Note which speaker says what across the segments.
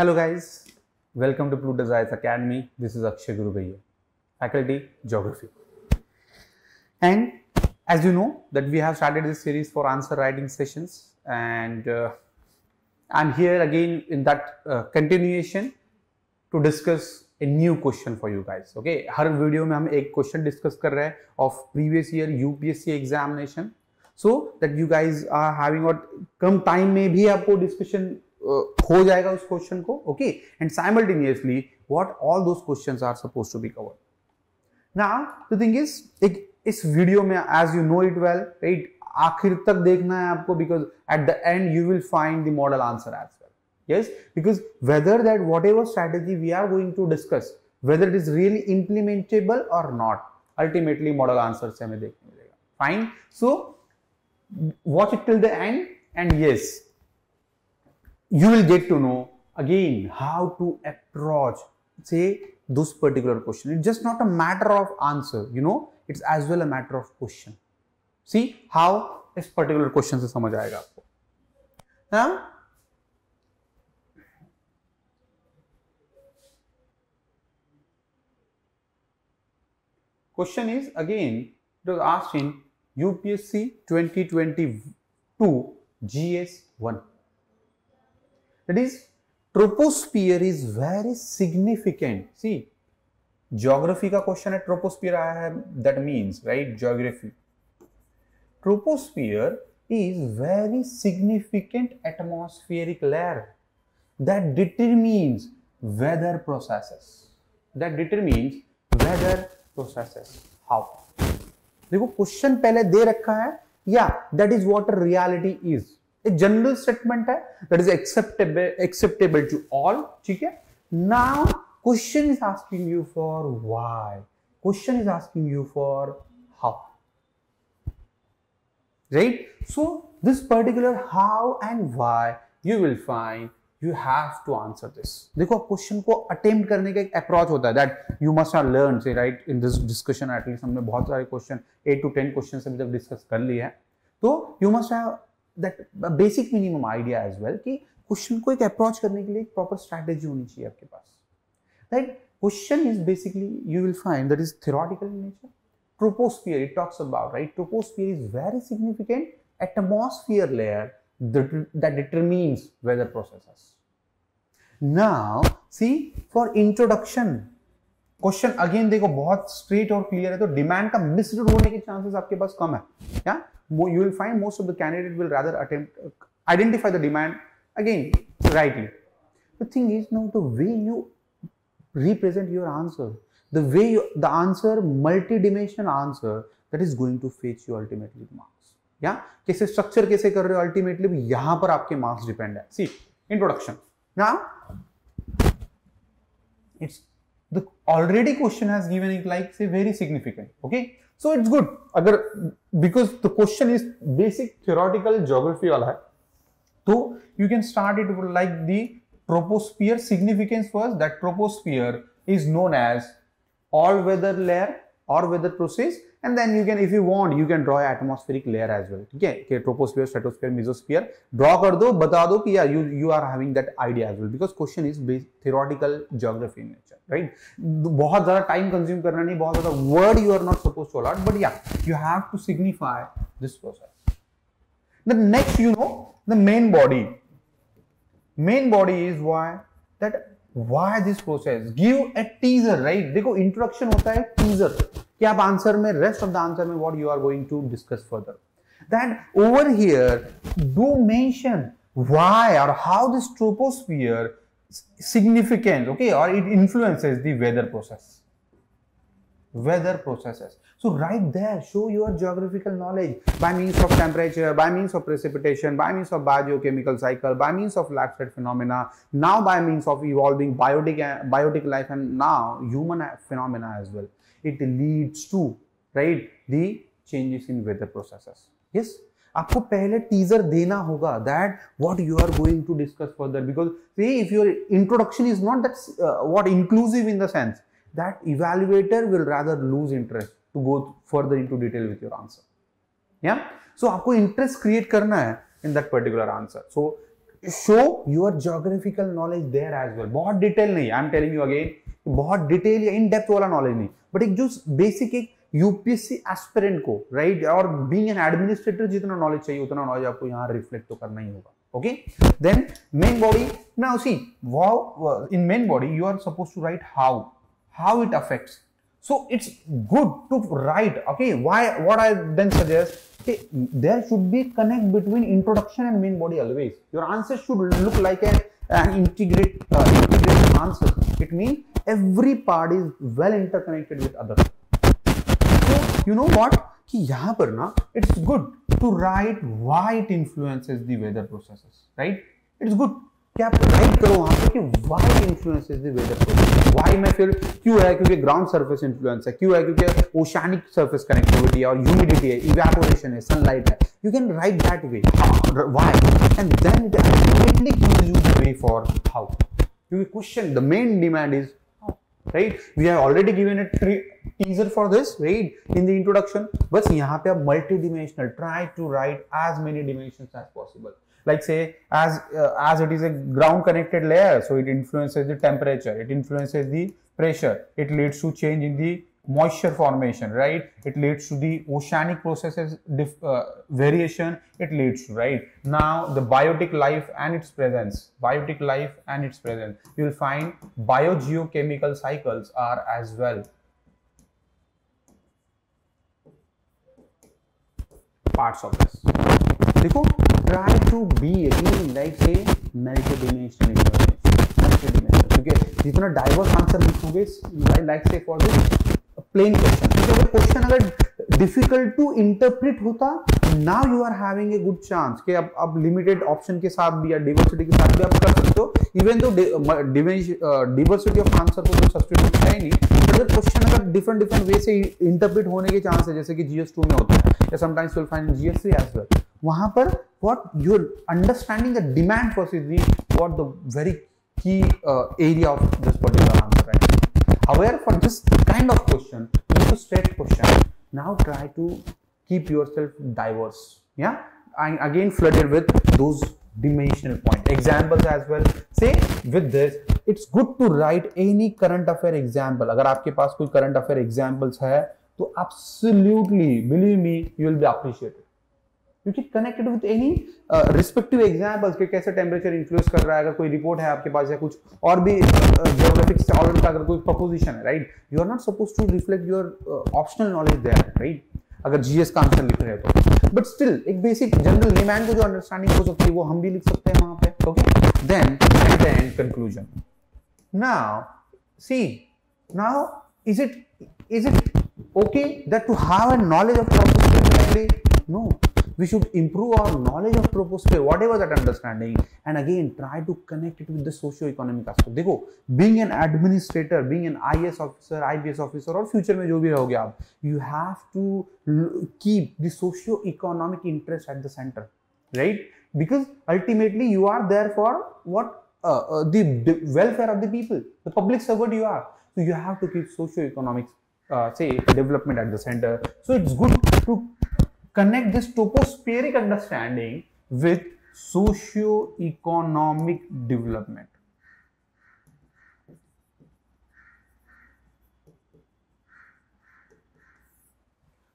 Speaker 1: Hello guys welcome to प्लू डिजाइस academy this is Akshay गुरु भैया faculty geography and as you know that we have started this series for answer writing sessions and I am here again in that continuation to discuss a new question for you guys okay her video में हम एक question discuss कर रहे हैं of previous year UPSC examination so that you guys are having come time में भी आपको discussion हो जाएगा उस क्वेश्चन को okay and simultaneously what all those question are suppose to be covered ना द थिंग इज़ एक, इस वीडियो में as you know it well right आखिर तक देखना है आपको because at the end you will find the model answer as well yes because whether that whatever strategy we are going to discuss whether it is really implementable और not ultimately model answer से हमें देखने मिलेगा. Fine so watch it till the end and yes you will get to know again how to approach say those particular question it's just not a matter of answer you know it's as well a matter of question see how इस particular question से समझ आएगा आपको now question is again it was asked in UPSC 2022 GS1 that is troposphere is very significant see geography का question है troposphere आया है that means right geography troposphere is very significant atmospheric layer that determines weather processes that determines weather processes how देखो question पहले दे रखा है या that is what reality is एक जनरल स्टेटमेंट है that is acceptable acceptable to all ठीक है? Now question is asking you for why question is asking you for how right so this particular how and why you will find you have to answer this देखो question को attempt करने का एक approach होता है that you must have learn से right in this discussion at least हमने बहुत सारे question eight to ten question अभी तक डिस्कस कर लिए हैं तो you must have that basic minimum idea as well कि क्वेश्चन को एक अप्रोच करने के लिए एक प्रॉपर स्ट्रैटेजी होनी चाहिए आपके पास। Right question is basically you will find that is theoretical in nature troposphere it talks about right? Troposphere is very significant atmosphere layer that, that determines weather processes. Now see for introduction question again देखो बहुत straight और clear है तो demand का misread होने के chances आपके पास कम है। या you will find most of the candidate will rather attempt identify the demand again rightly the thing is know the way you represent your answer the way you, the answer multi-dimensional answer that is going to fetch you ultimately the marks या कैसे structure कैसे कर रहे हो ultimately यहां पर आपके marks depend है see introduction now it's the already question has given it like say very significant okay So it's good अगर because the question is basic theoretical geography वाला है तो you can start it like the troposphere significance was that troposphere is known as all weather layer or weather process and then you can if you want you can draw atmospheric layer as well है कि troposphere stratosphere mesosphere draw कर दो बता दो कि yeah you you are having that idea as well because question is based theoretical geography in nature right बहुत ज़्यादा time consume करना नहीं बहुत ज़्यादा word you are not supposed to allot but yeah you have to signify this process the next you know the main body main body is why that Why this process? Give a teaser, right? देखो introduction होता है teaser. कि आप answer में rest of the answer में what you are going to discuss further. then over here do mention why or how this troposphere significant okay or it influences the weather process weather processes so right there show your geographical knowledge by means of temperature by means of precipitation by means of biogeochemical cycle by means of lifestyle phenomena now by means of evolving biotic biotic life and now human phenomena as well it leads to right the changes in weather processes yes आपको पहले teaser देना होगा that what you are going to discuss further because see if your introduction is not that what inclusive in the sense that evaluator will rather lose interest to go further into detail with your answer या so आपको interest create करना है in that particular answer so show your geographical knowledge there as well. बहुत detail नहीं I am telling you again बहुत detail या in depth वाला knowledge नहीं। बट एक जो बेसिक एक यूपीएससी एस्पिरेंट को राइट और बीइंग एन एडमिनिस्ट्रेटर जितना नॉलेज चाहिए, उतना नॉलेज आपको यहाँ रिफ्लेक्ट तो करना ही होगा। Okay? Then, main body, now see, wow, in main body, you are supposed to write how. how it affects so it's good to write okay why what i then suggest okay, there should be connect between introduction and main body always your answer should look like a, an integrate uh, integrated answer it means every part is well interconnected with other so you know what कि यहां पर ना it's good to right why it influences the weather processes right it's good कि आप like करो वहाँ पे कि why influence is the weather why में फिर क्यों है? क्योंकि ग्राउंड सरफेस इन्फ्लुएंस है। क्यों है? क्योंकि ओशानिक सरफेस कनेक्टिविटी है और ह्यूमिडिटी है इवेपोरेशन है सनलाइट है। You can write that way why and then it ultimately gives you the way for how क्योंकि question the main demand is right we have already given it teaser for this right in the introduction बस यहाँ पे आप multi dimensional try to write as many dimensions as possible like say as uh, as it is a ground connected layer so it influences the temperature it influences the pressure it leads to change in the moisture formation right? It leads to the oceanic processes uh, variation it leads to right? Now the biotic life and its presence biotic life and its presence you will find biogeochemical cycles are as well. Parts of this. देखो be again like say multidimensional multidimensional क्योंकि जितना diverse answer लिखोगे like से for this plain question क्योंकि अगर question अगर difficult to interpret होता now you are having a good chance कि अब अब लिमिटेड ऑप्शन के साथ भी या डिवर्सिटी के साथ भी आप कर सकते हो. इवन तो डिवर्सिटी ऑफ़ आंसर को तो सब्सटीट्यूट है नहीं. बट अगर क्वेश्चन अगर डिफरेंट डिफरेंट वे से इंटरप्रिट होने के चांस है, जैसे कि जीएस टू में होता है. या sometimes will find GS three as well वहाँ पर what your understanding the demand for the what the very key area of this particular answer है However, for this kind of question, you need to state question. Now try to keep yourself diverse. Yeah, and again flooded with those dimensional point examples as well. Say with this, it's good to write any current affair example. अगर आपके पास कोई current affair examples है, तो absolutely believe me, you will be appreciated. क्योंकि connected with any respective examples के कैसे temperature influence कर रहा है, अगर कोई रिपोर्ट है आपके पास या कुछ और भी जियोग्राफिक ऑर्डर का अगर कोई प्रपोजिशन है right you are not suppose to reflect your optional knowledge there right अगर जीएस का आंसर लिख रहे हो तो। बट स्टिल एक बेसिक जनरल लेमैन को जो अंडरस्टैंडिंग हो सकती है, वो हम भी लिख सकते हैं वहाँ पे okay then at the end conclusion now see now is it is it okay that to have a knowledge of troposphere no. we should improve our knowledge of troposphere whatever that understanding and again try to connect it with the socio-economic aspect देखो being an administrator being an IS officer IPS officer और future में जो भी रहोगे आप you have to keep the socio-economic interest at the center right because ultimately you are there for what uh, uh, the, the welfare of the people the public servant you are so you have to keep socio-economic uh, say development at the center so it's good to connect this tropospheric understanding with socio-economic development.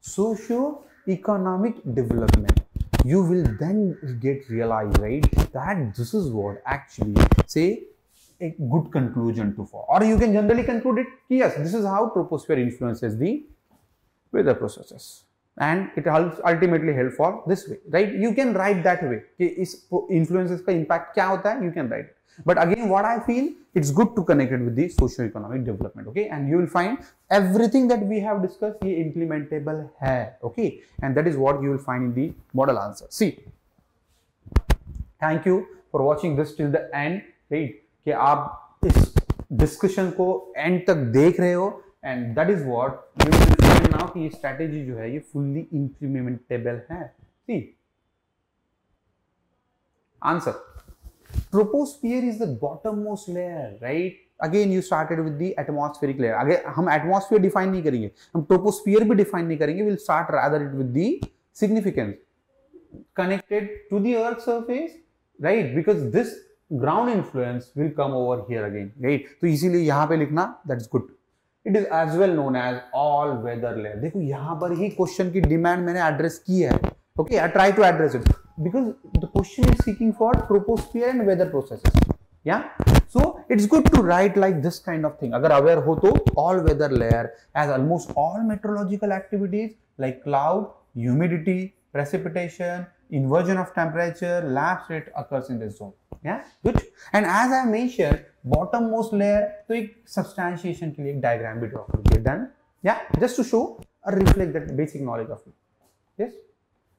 Speaker 1: Socio-economic development. You will then get realize, right, that this is what actually say a good conclusion to for. Or you can generally conclude it, yes, this is how troposphere influences the weather processes and it ultimately help for this way right you can write that way कि इस influences का impact क्या होता है you can write it but again what I feel it's good to connect it with the socio-economic development okay and you will find everything that we have discussed ये implementable है okay and that is what you will find in the model answer see thank you for watching this till the end right कि आप इस discussion को and तक देख रहे हो and that is what will now कि स्ट्रेटजी जो है, ये फुल्ली इंप्लीमेंटेबल है। See answer troposphere is the bottom most layer right again you started with the atmospheric layer अगर हम एटमॉस्फेयर डिफाइन नहीं करेंगे। हम ट्रोपोस्फियर भी डिफाइन नहीं करेंगे। Will start rather it with the significance connected to the earth surface, right? Because this ground influence will come over here again, right? तो इसीलिए यहाँ पे लिखना, that's good. It is as well known as all weather layer देखो, यहाँ पर ही question की डिमांड मैंने एड्रेस की है। Okay I try to address it because the question is seeking for troposphere and weather process या so it's good to write like this kind of thing अगर अवेयर हो तो all weather layer as almost all meteorological activities like cloud humidity precipitation inversion of temperature, lapse rate occurs in this zone. Yeah, good. And as I mentioned, bottommost layer तो एक substantiation के लिए एक diagram भी draw करिए. Done? Yeah, just to show or reflect that basic knowledge of it. Yes.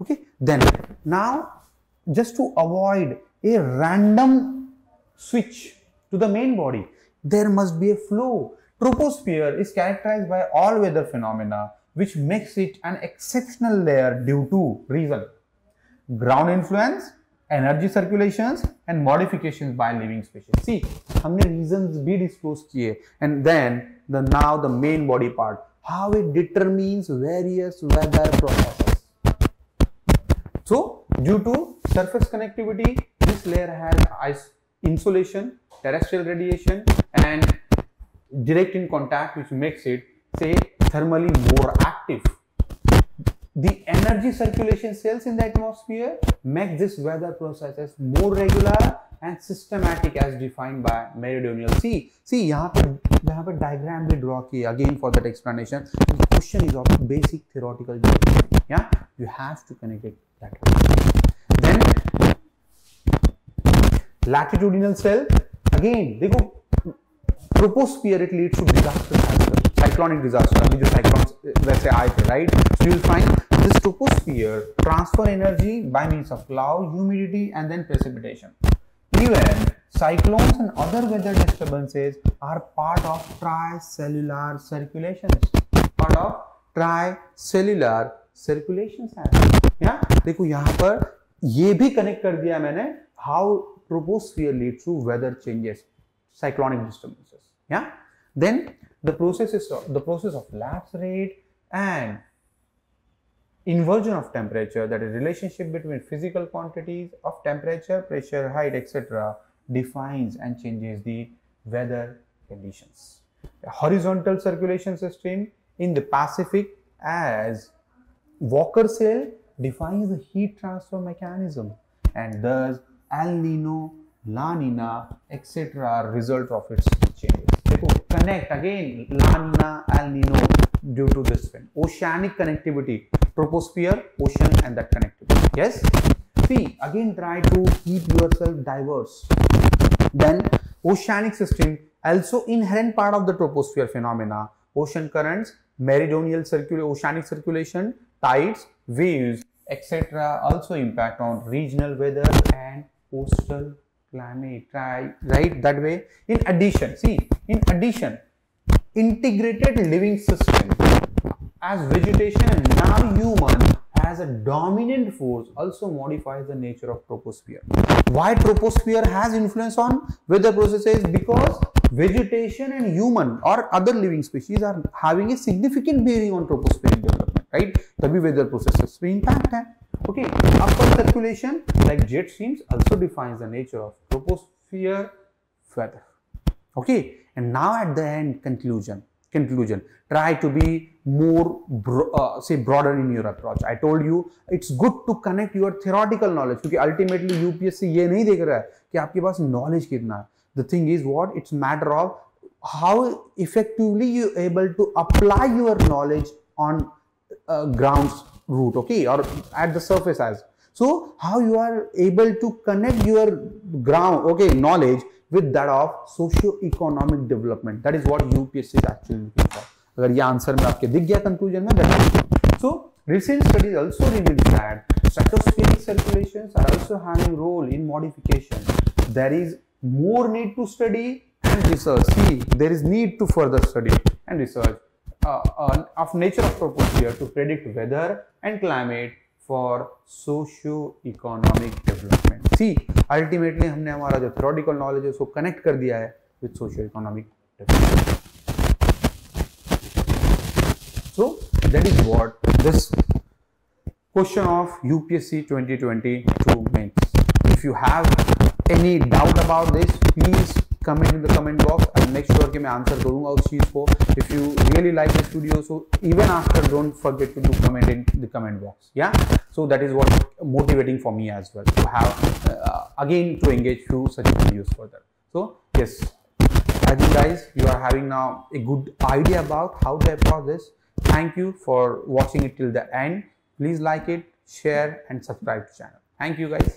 Speaker 1: Okay. Then now, just to avoid a random switch to the main body, there must be a flow. Troposphere is characterized by all weather phenomena, which makes it an exceptional layer due to reason ground influence, energy circulations and modifications by living species. See, how many reasons we disclosed here and then the now the main body part, how it determines various weather processes. So, due to surface connectivity, this layer has ice insolation, terrestrial radiation and direct in contact which makes it say thermally more active the energy circulation cells in the atmosphere make this weather processes more regular and systematic as defined by meridional. See, see यहाँ पे यहाँ पे diagram भी draw किया again for that explanation. The question is of basic theoretical geometry. Yeah, you have to connect it that way. Then latitudinal cell again देखो troposphere it leads to disaster cyclonic disaster अभी जो cyclones वैसे आए थे right so you will find this troposphere transfer energy by means of cloud, humidity and then precipitation. Even cyclones and other weather disturbances are part of tricellular circulations. Part of tricellular circulations Yeah, देखो यहाँ पर ये भी connect कर दिया मैंने how troposphere leads to weather changes, cyclonic disturbances. Yeah. Then the process is the process of lapse rate and inversion of temperature that is relationship between physical quantities of temperature pressure height etc defines and changes the weather conditions. A horizontal circulation system in the pacific as walker cell defines the heat transfer mechanism and thus el nino la nina etc are result of its changes. Connect again la nina el nino due to this one oceanic connectivity troposphere, ocean and that connectivity. Yes? See, again try to keep yourself diverse. Then oceanic system also inherent part of the troposphere phenomena. Ocean currents, meridional circulation, oceanic circulation, tides, waves, etc. also impact on regional weather and coastal climate. Try right that way. In addition, see, in addition, integrated living system as vegetation and now human as a dominant force also modifies the nature of troposphere. Why troposphere has influence on weather processes? Because vegetation and human or other living species are having a significant bearing on tropospheric development, right? तभी weather processes पे impact है. Okay, upper circulation like jet streams also defines the nature of troposphere weather. Okay, and now at the end conclusion conclusion try to be more bro uh, say broader in your approach i told you it's good to connect your theoretical knowledge क्योंकि ultimately UPSC ये नहीं देख रहा है कि आपके पास knowledge कितना है the thing is what it's matter of how effectively you able to apply your knowledge on uh, grounds root okay or at the surface as so how you are able to connect your ground okay knowledge with that of socio-economic development. That is what UPSC is actually looking for. अगर ये आंसर में आपके दिख गया conclusion में that so recent studies also reveal that stratospheric circulations are also having role in modification there is more need to study and research see there is need to further study and research uh, uh, of nature of troposphere to predict weather and climate for socio economic development see ultimately हमने हमारा जो थ्रोडिकल knowledge है, उसको connect कर दिया है with socio economic development so that is what this question of UPSC twenty twenty two mean if you have any doubt about this please comment in the comment box and make sure कि मैं answer करूँगा उस चीज़ को if you really like this video so even after don't forget to do comment in the comment box yeah so that is what motivating for me as well to have uh, again to engage few such videos further so yes I think guys you are having now a good idea about how to approach this thank you for watching it till the end please like it share and subscribe to channel thank you guys